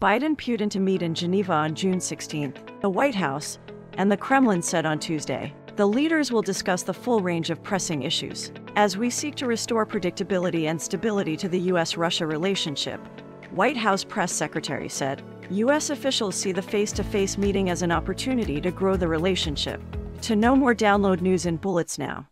Biden Putin to meet in Geneva on June 16. the White House and the Kremlin said on Tuesday. The leaders will discuss the full range of pressing issues. As we seek to restore predictability and stability to the U.S. Russia relationship, White House press secretary said, U.S. officials see the face to face meeting as an opportunity to grow the relationship. To know more, download news in bullets now.